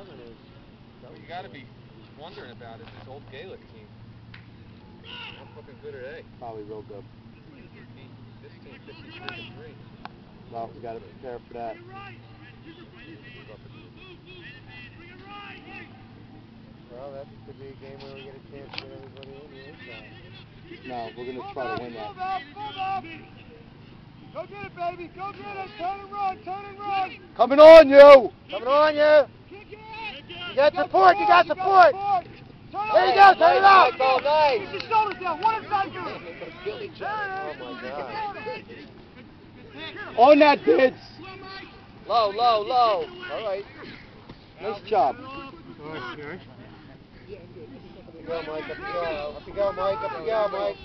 seven is. Well, you got to be wondering about it. This old Gaelic team. How fucking good are they? Probably real good. This team 53 to three. Well, we got to prepare for that. Well, that could be a game where we get a chance to get everybody in the inside. No, we're gonna try to win that. Move up, move up. Go get it, baby. Go get it. Turn and run. Turn and run. Coming on you! Coming on you. Kick. You got support. You got support. There you go. Turn it up. Michael, nice. Keep your shoulders down. One inside you. Kill. Oh my God. On that, Bids! Low, low, low. All right. Nice job. Up you go, Mike. Up you go. Up you go, Mike. Up you go, Mike.